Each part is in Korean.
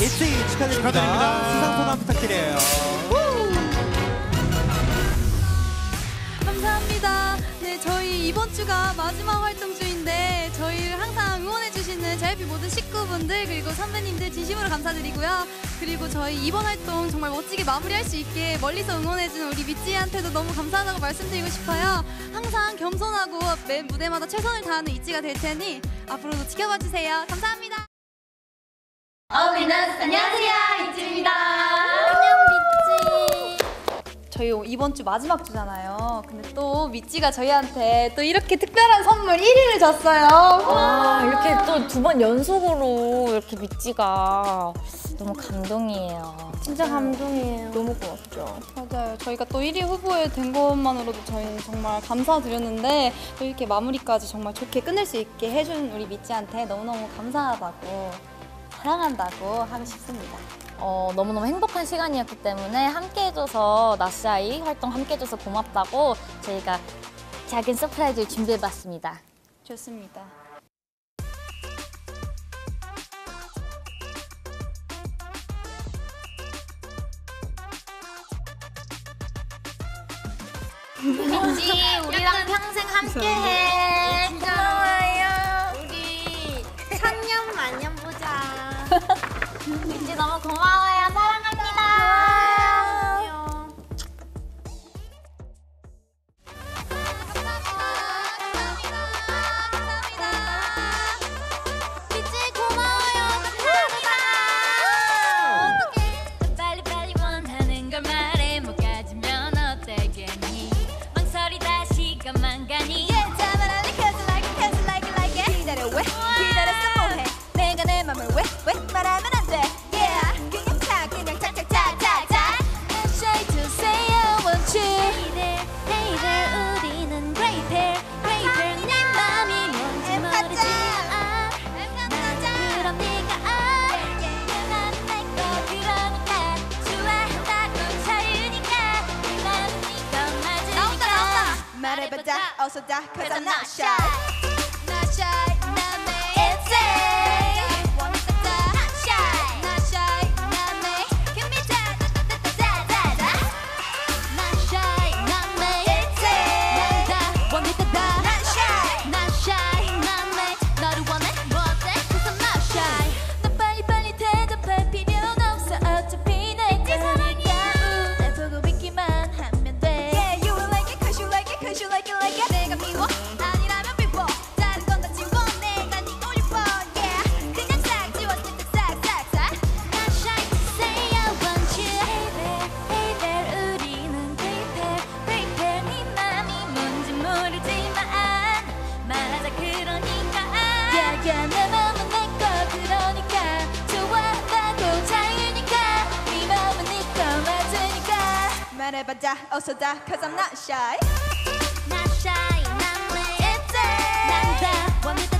1등 축하드립니다. 축하드립니다. 수상 소감 부탁드려요. 감사합니다. 네, 저희 이번 주가 마지막 활동 주인데 저희를 항상 응원해주시는 JYP 모든 식구분들 그리고 선배님들 진심으로 감사드리고요. 그리고 저희 이번 활동 정말 멋지게 마무리할 수 있게 멀리서 응원해주는 우리 미찌한테도 너무 감사하다고 말씀드리고 싶어요. 항상 겸손하고 매 무대마다 최선을 다하는 이찌가 될 테니 앞으로도 지켜봐 주세요. 감사합니다. 안녕하세요 이지입니다. 안녕 미찌. 저희 이번 주 마지막 주잖아요. 근데 또 미찌가 저희한테 또 이렇게 특별한 선물 1위를 줬어요. 와 이렇게 또 두 번 연속으로 이렇게 미찌가 너무 감동이에요. 진짜 감동이에요. 너무 고맙죠. 맞아요. 저희가 또 1위 후보에 된 것만으로도 저희는 정말 감사드렸는데 또 이렇게 마무리까지 정말 좋게 끝낼 수 있게 해준 우리 믿지한테 너무너무 감사하다고 사랑한다고 하고 싶습니다. 어, 너무너무 행복한 시간이었기 때문에 함께 해줘서 Not Shy 활동 함께 해줘서 고맙다고 저희가 작은 surprise를 준비해봤습니다. 좋습니다. 미찌 우리랑 평생 함께해. 고마워요. 우리 천년 만년 미찌 너무 고마워요. 말해보자 어서 다 Cause I'm not shy 말해봐자 어서 다 cause I'm not shy Not shy Not me It's it 난다 원했다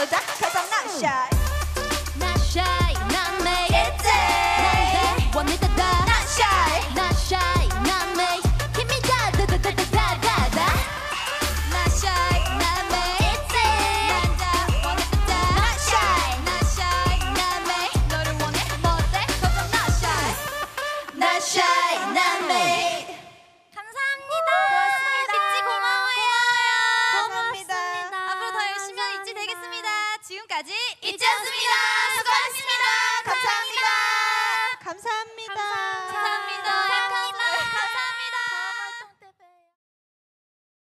말해봐자, 어서 다. 'Cause I'm not shy.